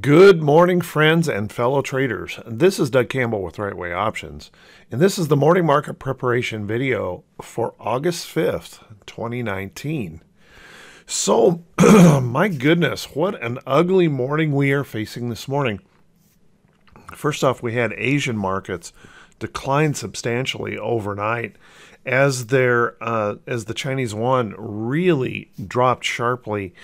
Good morning, friends and fellow traders. This is Doug Campbell with Right Way Options, and this is the morning market preparation video for August 5th, 2019. So, my goodness, what an ugly morning we are facing this morning. First off, we had Asian markets decline substantially overnight as their uh, as the Chinese yuan really dropped sharply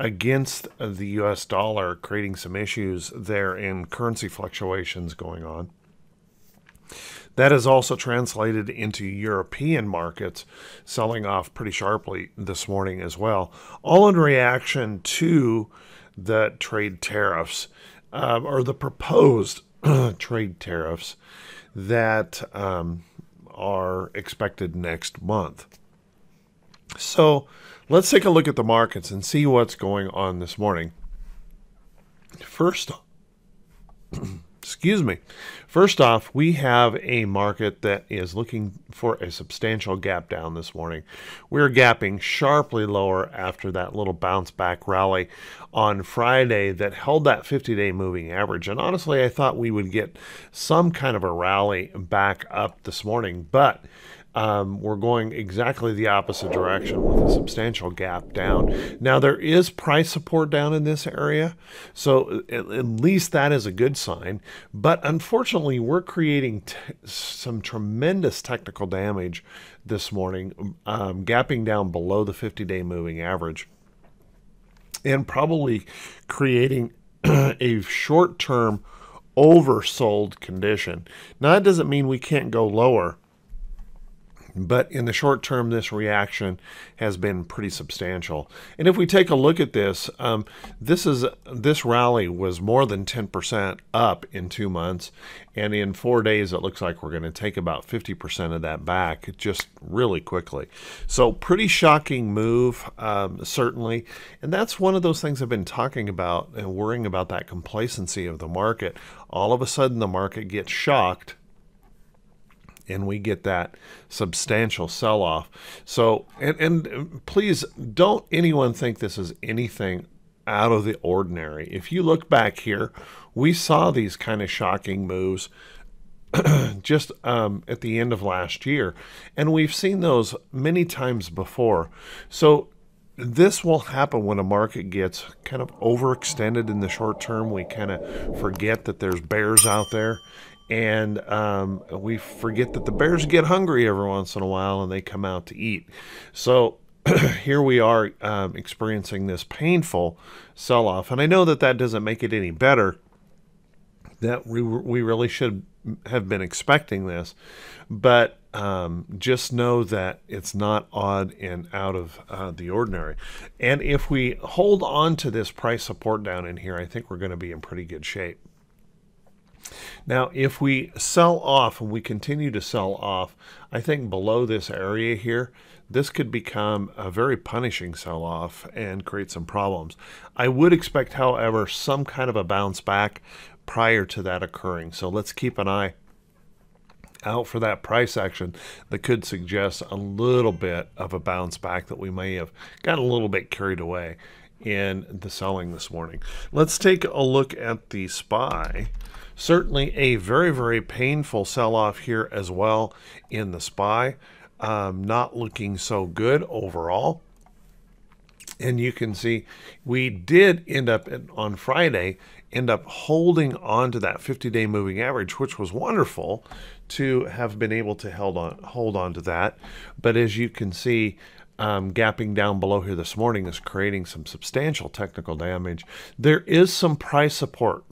against the U.S. dollar, creating some issues there in currency fluctuations going on. That is also translated into European markets, selling off pretty sharply this morning as well, all in reaction to the trade tariffs uh, or the proposed trade tariffs that um, are expected next month. So let's take a look at the markets and see what's going on this morning. First, excuse me. First off, we have a market that is looking for a substantial gap down this morning. We're gapping sharply lower after that little bounce back rally on Friday that held that 50 day moving average. And honestly, I thought we would get some kind of a rally back up this morning, but um, we're going exactly the opposite direction with a substantial gap down. Now, there is price support down in this area, so at, at least that is a good sign. But unfortunately, we're creating some tremendous technical damage this morning, um, gapping down below the 50 day moving average, and probably creating a short term oversold condition. Now, that doesn't mean we can't go lower but in the short term, this reaction has been pretty substantial. And if we take a look at this, um, this is this rally was more than 10% up in two months, and in four days, it looks like we're going to take about 50% of that back just really quickly. So pretty shocking move, um, certainly. And that's one of those things I've been talking about and worrying about that complacency of the market. All of a sudden, the market gets shocked and we get that substantial sell off. So, and, and please don't anyone think this is anything out of the ordinary. If you look back here, we saw these kind of shocking moves just um, at the end of last year, and we've seen those many times before. So, this will happen when a market gets kind of overextended in the short term. We kind of forget that there's bears out there and um, we forget that the bears get hungry every once in a while and they come out to eat. So here we are um, experiencing this painful sell off. And I know that that doesn't make it any better, that we, we really should have been expecting this. But um, just know that it's not odd and out of uh, the ordinary. And if we hold on to this price support down in here, I think we're going to be in pretty good shape. Now, if we sell off and we continue to sell off, I think below this area here, this could become a very punishing sell off and create some problems. I would expect, however, some kind of a bounce back prior to that occurring. So let's keep an eye out for that price action that could suggest a little bit of a bounce back that we may have gotten a little bit carried away in the selling this morning. Let's take a look at the SPY. Certainly a very, very painful sell-off here as well in the SPY. Um, not looking so good overall. And you can see we did end up on Friday end up holding on to that 50-day moving average, which was wonderful to have been able to held on hold on to that. But as you can see, um, gapping down below here this morning is creating some substantial technical damage. There is some price support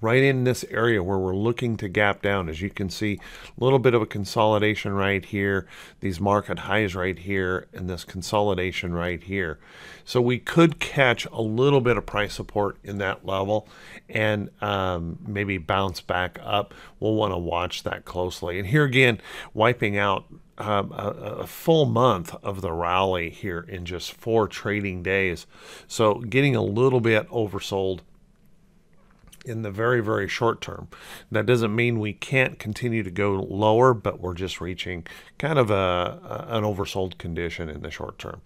right in this area where we're looking to gap down. As you can see, a little bit of a consolidation right here, these market highs right here, and this consolidation right here. So we could catch a little bit of price support in that level and um, maybe bounce back up. We'll want to watch that closely. And here again, wiping out um, a, a, full month of the rally here in just four trading days. So getting a little bit oversold in the very, very short term. That doesn't mean we can't continue to go lower, but we're just reaching kind of a, a an oversold condition in the short term.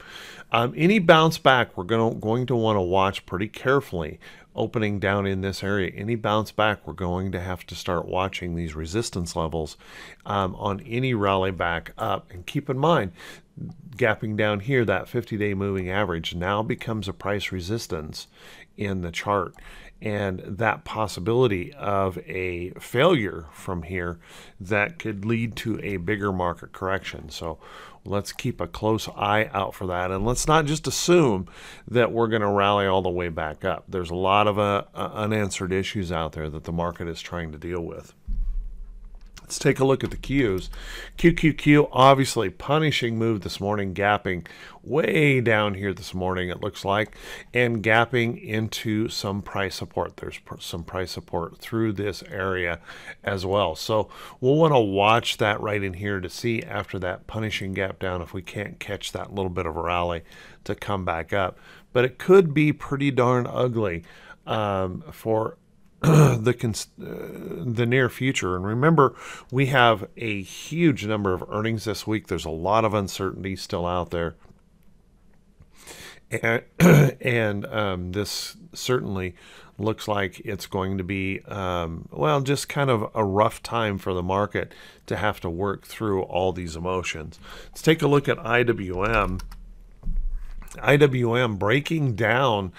Um, any bounce back, we're to, going to want to watch pretty carefully opening down in this area. Any bounce back, we're going to have to start watching these resistance levels um, on any rally back up. And keep in mind, gapping down here, that 50 day moving average now becomes a price resistance in the chart. And that possibility of a failure from here that could lead to a bigger market correction. So let's keep a close eye out for that. And let's not just assume that we're going to rally all the way back up. There's a lot of uh, uh, unanswered issues out there that the market is trying to deal with. Let's take a look at the Qs. QQQ, obviously punishing move this morning, gapping way down here this morning, it looks like, and gapping into some price support. There's some price support through this area as well. So we'll want to watch that right in here to see after that punishing gap down if we can't catch that little bit of a rally to come back up. But it could be pretty darn ugly um, for the uh, the near future. And remember, we have a huge number of earnings this week. There's a lot of uncertainty still out there, and and um, this certainly looks like it's going to be um, well, just kind of a rough time for the market to have to work through all these emotions. Let's take a look at IWM. IWM breaking down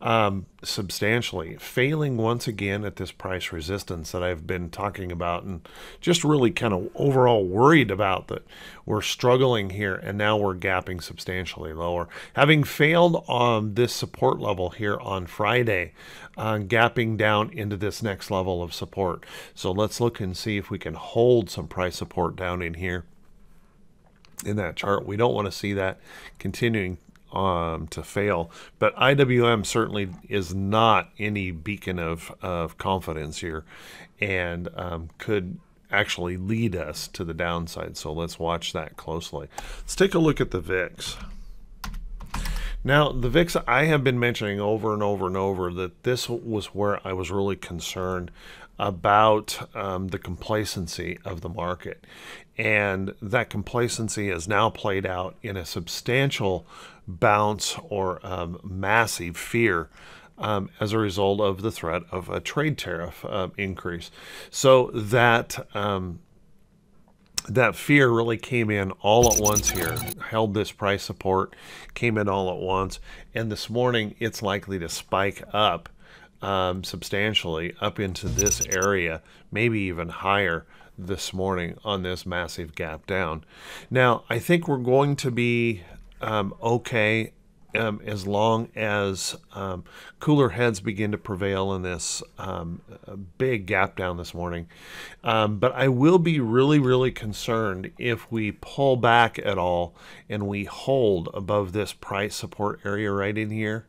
um, substantially, failing once again at this price resistance that I've been talking about, and just really kind of overall worried about that we're struggling here, and now we're gapping substantially lower. Having failed on this support level here on Friday, uh, gapping down into this next level of support. So let's look and see if we can hold some price support down in here in that chart. We don't want to see that continuing um, to fail. But IWM certainly is not any beacon of, of confidence here and um, could actually lead us to the downside. So let's watch that closely. Let's take a look at the VIX. Now, the VIX, I have been mentioning over and over and over that this was where I was really concerned about um, the complacency of the market. And that complacency has now played out in a substantial bounce or um, massive fear um, as a result of the threat of a trade tariff uh, increase. So that um, that fear really came in all at once here, held this price support, came in all at once, and this morning it's likely to spike up um, substantially up into this area, maybe even higher this morning on this massive gap down. Now, I think we're going to be um, okay um, as long as um, cooler heads begin to prevail in this um, big gap down this morning. Um, but I will be really, really concerned if we pull back at all and we hold above this price support area right in here.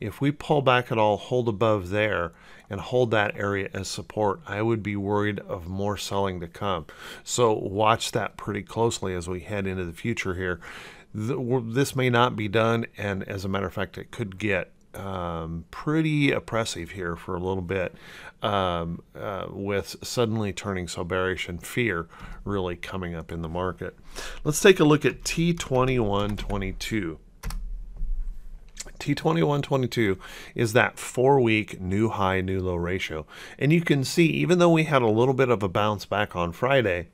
If we pull back at all, hold above there, and hold that area as support, I would be worried of more selling to come. So watch that pretty closely as we head into the future here this may not be done, and as a matter of fact, it could get um, pretty oppressive here for a little bit um, uh, with suddenly turning so bearish and fear really coming up in the market. Let's take a look at T2122. T2122 is that four week new high, new low ratio. And you can see, even though we had a little bit of a bounce back on Friday,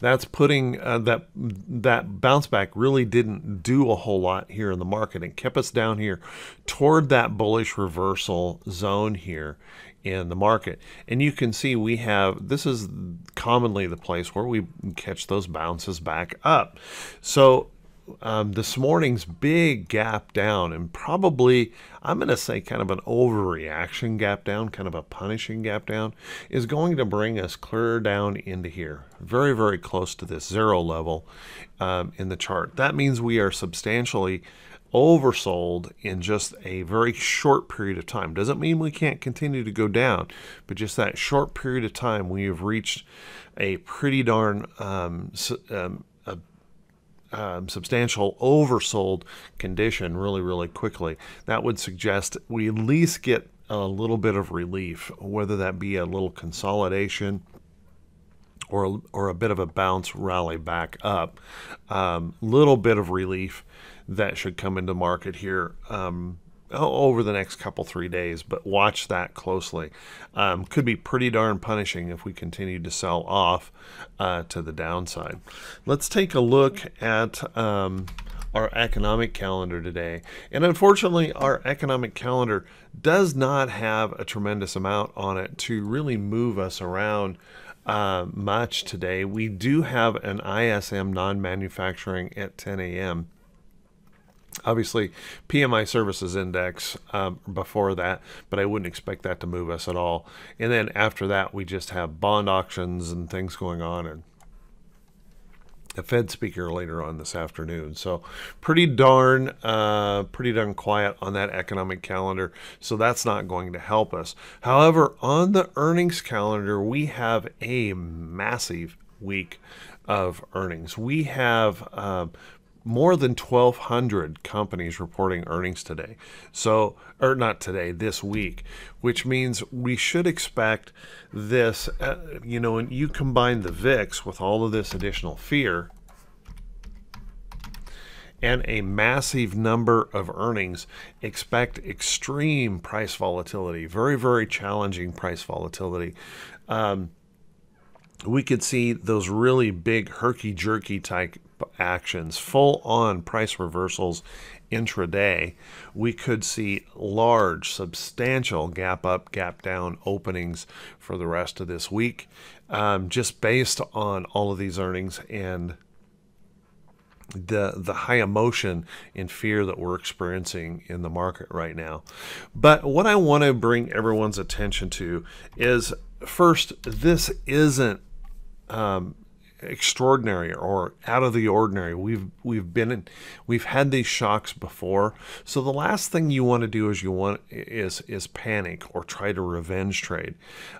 that's putting uh, that that bounce back really didn't do a whole lot here in the market and kept us down here toward that bullish reversal zone here in the market. And you can see we have this is commonly the place where we catch those bounces back up. So um, this morning's big gap down, and probably I'm going to say kind of an overreaction gap down, kind of a punishing gap down, is going to bring us clear down into here, very, very close to this zero level um, in the chart. That means we are substantially oversold in just a very short period of time. Doesn't mean we can't continue to go down, but just that short period of time, we have reached a pretty darn um, um, um, substantial oversold condition really, really quickly, that would suggest we at least get a little bit of relief, whether that be a little consolidation or, or a bit of a bounce rally back up. Um, little bit of relief that should come into market here um, over the next couple three days, but watch that closely. Um, could be pretty darn punishing if we continue to sell off uh, to the downside. Let's take a look at um, our economic calendar today. And unfortunately, our economic calendar does not have a tremendous amount on it to really move us around uh, much today. We do have an ISM non manufacturing at 10 a.m. Obviously, PMI services index um, before that, but I wouldn't expect that to move us at all. And then after that, we just have bond auctions and things going on, and a Fed speaker later on this afternoon. So pretty darn, uh, pretty darn quiet on that economic calendar. So that's not going to help us. However, on the earnings calendar, we have a massive week of earnings. We have uh, more than 1,200 companies reporting earnings today. So, or not today, this week, which means we should expect this. Uh, you know, and you combine the VIX with all of this additional fear and a massive number of earnings, expect extreme price volatility, very, very challenging price volatility. Um, we could see those really big herky jerky type actions, full on price reversals intraday. We could see large, substantial gap up, gap down openings for the rest of this week, um, just based on all of these earnings and the the high emotion and fear that we're experiencing in the market right now. But what I want to bring everyone's attention to is first, this isn't um, extraordinary or out of the ordinary. We've we've been in, we've had these shocks before. So the last thing you want to do is you want is is panic or try to revenge trade.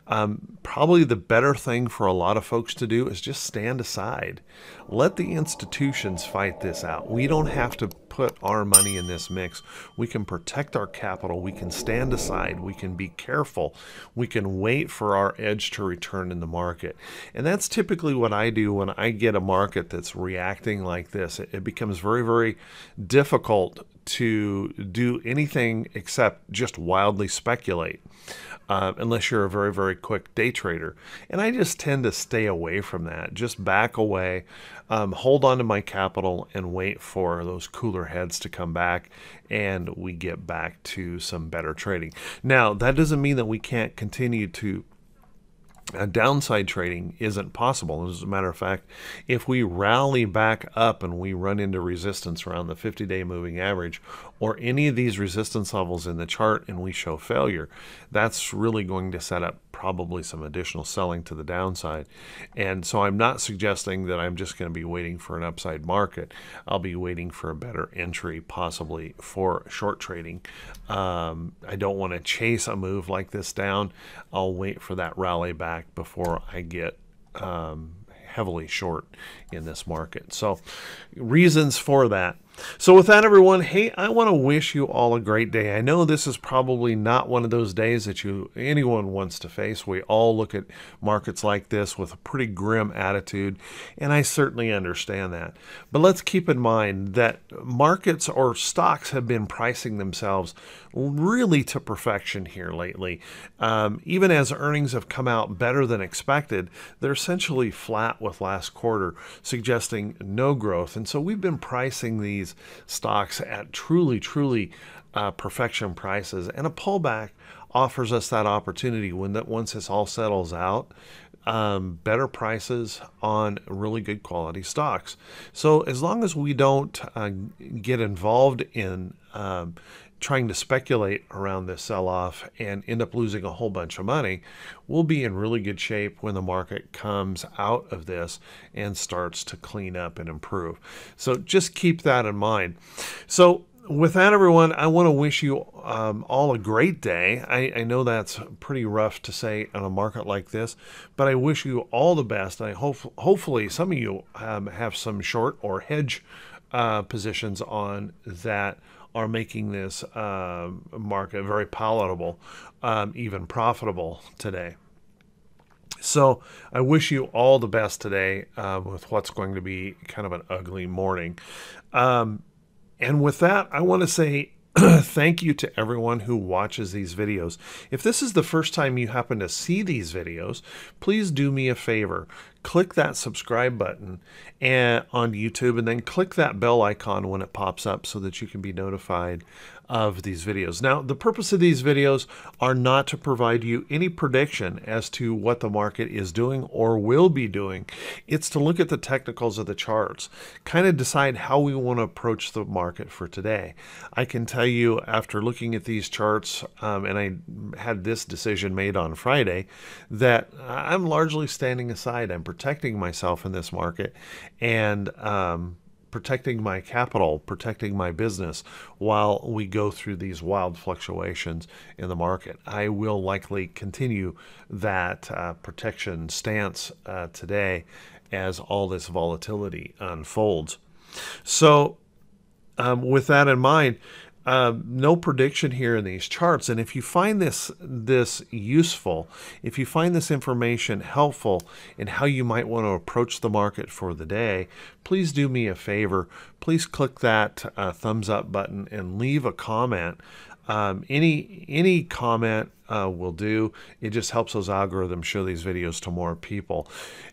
Um, probably the better thing for a lot of folks to do is just stand aside. Let the institutions fight this out. We don't have to put our money in this mix. We can protect our capital. We can stand aside. We can be careful. We can wait for our edge to return in the market. And that's typically what I do when I get a market that's reacting like this. It, becomes very, very difficult to do anything except just wildly speculate uh, unless you're a very, very quick day trader. And I just tend to stay away from that. Just back away, um, hold on to my capital, and wait for those cooler heads to come back and we get back to some better trading. Now, that doesn't mean that we can't continue to uh, downside trading isn't possible. As a matter of fact, if we rally back up and we run into resistance around the 50 day moving average or any of these resistance levels in the chart and we show failure, that's really going to set up probably some additional selling to the downside. And so I'm not suggesting that I'm just going to be waiting for an upside market. I'll be waiting for a better entry, possibly for short trading. Um, I don't want to chase a move like this down. I'll wait for that rally back before I get um, heavily short in this market. So, reasons for that. So, with that, everyone, hey, I want to wish you all a great day. I know this is probably not one of those days that you anyone wants to face. We all look at markets like this with a pretty grim attitude, and I certainly understand that. But let's keep in mind that markets or stocks have been pricing themselves really to perfection here lately. Um, even as earnings have come out better than expected, they're essentially flat with last quarter, suggesting no growth. And so we've been pricing these stocks at truly, truly uh, perfection prices. And a pullback offers us that opportunity when that once this all settles out, um, better prices on really good quality stocks. So as long as we don't uh, get involved in um, trying to speculate around this sell off and end up losing a whole bunch of money, we'll be in really good shape when the market comes out of this and starts to clean up and improve. So just keep that in mind. So, with that, everyone, I want to wish you um, all a great day. I, I, know that's pretty rough to say on a market like this, but I wish you all the best. I hope, hopefully, some of you um, have some short or hedge uh, positions on that are making this uh, market very palatable, um, even profitable today. So I wish you all the best today uh, with what's going to be kind of an ugly morning. Um, and with that, I want to say thank you to everyone who watches these videos. If this is the first time you happen to see these videos, please do me a favor. Click that subscribe button and on YouTube and then click that bell icon when it pops up so that you can be notified of these videos. Now, the purpose of these videos are not to provide you any prediction as to what the market is doing or will be doing. It's to look at the technicals of the charts, kind of decide how we want to approach the market for today. I can tell you after looking at these charts, um, and I had this decision made on Friday, that I'm largely standing aside. I'm protecting myself in this market and um, protecting my capital, protecting my business while we go through these wild fluctuations in the market. I will likely continue that uh, protection stance uh, today as all this volatility unfolds. So, um, with that in mind, um, no prediction here in these charts. And if you find this this useful, if you find this information helpful in how you might want to approach the market for the day, please do me a favor. Please click that uh, thumbs up button and leave a comment. Um, any any comment uh, will do. It just helps those algorithms show these videos to more people.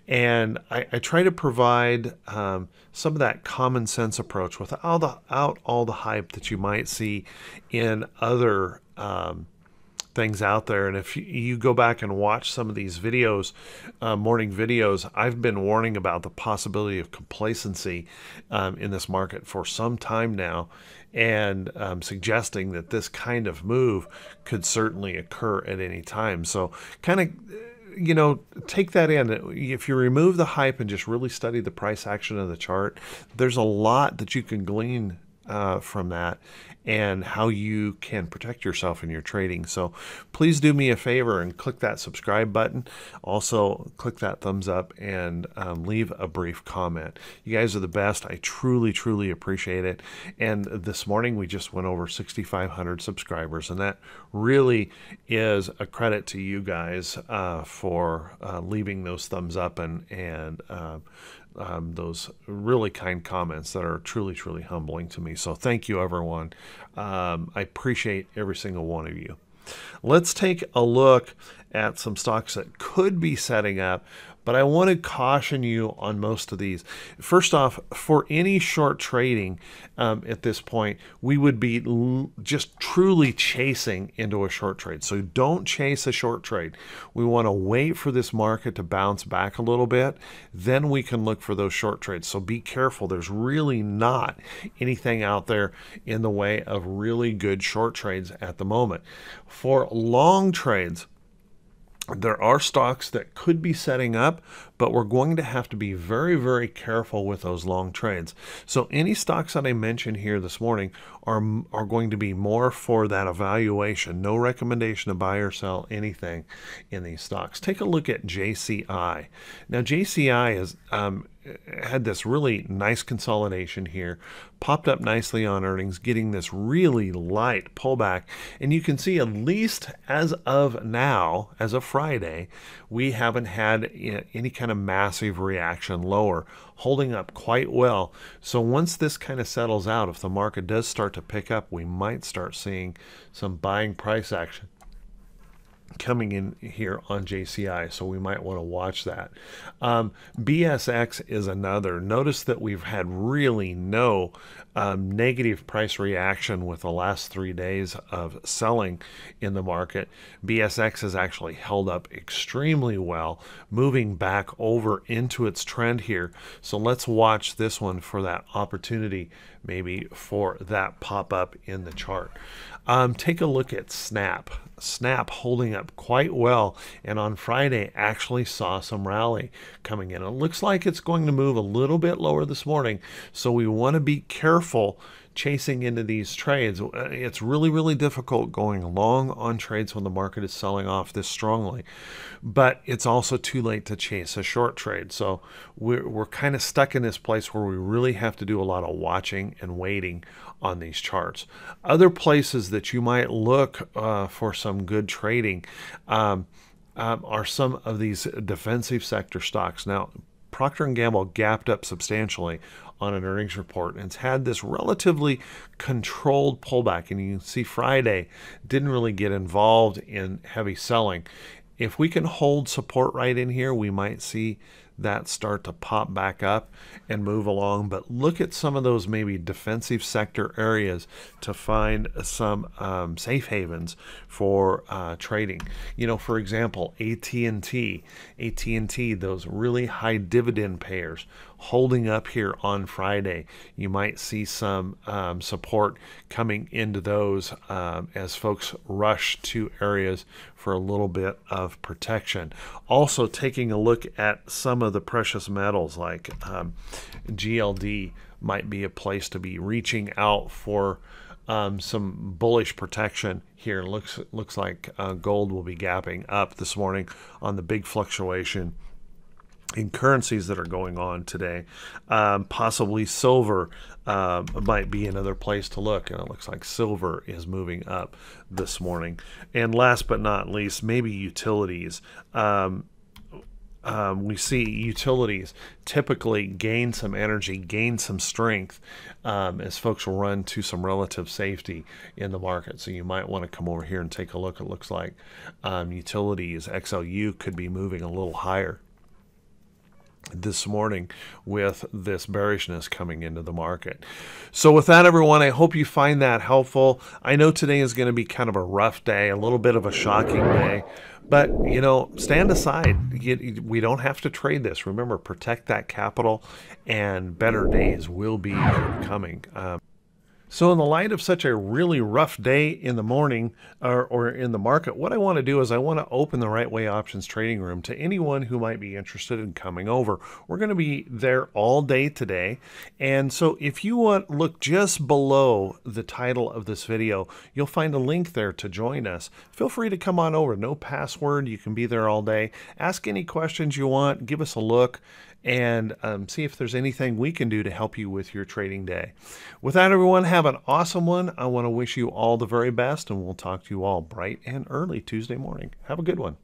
And I, I try to provide um, some of that common sense approach without all the, out all the hype that you might see in other um, things out there. And if you go back and watch some of these videos, uh, morning videos, I've been warning about the possibility of complacency um, in this market for some time now and um, suggesting that this kind of move could certainly occur at any time. So, kind of you know, take that in. If you remove the hype and just really study the price action of the chart, there's a lot that you can glean uh, from that and how you can protect yourself in your trading. So please do me a favor and click that subscribe button. Also, click that thumbs up and um, leave a brief comment. You guys are the best. I truly, truly appreciate it. And this morning we just went over 6,500 subscribers, and that really is a credit to you guys uh, for uh, leaving those thumbs up and and uh, um, those really kind comments that are truly, truly humbling to me. So thank you, everyone. Um, I appreciate every single one of you. Let's take a look at some stocks that could be setting up but I want to caution you on most of these. First off, for any short trading um, at this point, we would be just truly chasing into a short trade. So don't chase a short trade. We want to wait for this market to bounce back a little bit. Then we can look for those short trades. So be careful. There's really not anything out there in the way of really good short trades at the moment. For long trades, there are stocks that could be setting up, but we're going to have to be very, very careful with those long trades. So any stocks that I mentioned here this morning are, are going to be more for that evaluation. No recommendation to buy or sell anything in these stocks. Take a look at JCI. Now JCI is um, had this really nice consolidation here, popped up nicely on earnings, getting this really light pullback. And you can see, at least as of now, as of Friday, we haven't had any kind of massive reaction lower, holding up quite well. So once this kind of settles out, if the market does start to pick up, we might start seeing some buying price action coming in here on JCI, so we might want to watch that. Um, BSX is another. Notice that we've had really no um, negative price reaction with the last three days of selling in the market. BSX has actually held up extremely well, moving back over into its trend here. So let's watch this one for that opportunity, maybe for that pop up in the chart. Um, take a look at Snap. Snap holding up quite well, and on Friday actually saw some rally coming in. It looks like it's going to move a little bit lower this morning, so we want to be careful chasing into these trades. Uh, it's really, really difficult going long on trades when the market is selling off this strongly. But it's also too late to chase a short trade. So we're, we're kind of stuck in this place where we really have to do a lot of watching and waiting on these charts. Other places that you might look uh, for some good trading um, um, are some of these defensive sector stocks. Now, Procter & Gamble gapped up substantially on an earnings report and it's had this relatively controlled pullback. And you can see Friday didn't really get involved in heavy selling. If we can hold support right in here, we might see that start to pop back up and move along. But look at some of those maybe defensive sector areas to find some um, safe havens for uh, trading. You know, for example, AT&T, AT&T, those really high dividend payers holding up here on Friday. You might see some um, support coming into those um, as folks rush to areas for a little bit of protection. Also, taking a look at some of the precious metals like um, GLD might be a place to be reaching out for. Um, some bullish protection here. Looks looks like uh, gold will be gapping up this morning on the big fluctuation in currencies that are going on today. Um, possibly silver uh, might be another place to look, and it looks like silver is moving up this morning. And last but not least, maybe utilities. Um, um, we see utilities typically gain some energy, gain some strength um, as folks run to some relative safety in the market. So you might want to come over here and take a look. It looks like um, utilities, XLU, could be moving a little higher this morning with this bearishness coming into the market. So, with that, everyone, I hope you find that helpful. I know today is going to be kind of a rough day, a little bit of a shocking day, but you know, stand aside. We don't have to trade this. Remember, protect that capital, and better days will be coming. Um, so, in the light of such a really rough day in the morning or, or, in the market, what I want to do is I want to open the Right Way Options trading room to anyone who might be interested in coming over. We're going to be there all day today. And so, if you want look just below the title of this video, you'll find a link there to join us. Feel free to come on over. No password. You can be there all day. Ask any questions you want. Give us a look and um, see if there's anything we can do to help you with your trading day. With that, everyone, have an awesome one. I want to wish you all the very best, and we'll talk to you all bright and early Tuesday morning. Have a good one.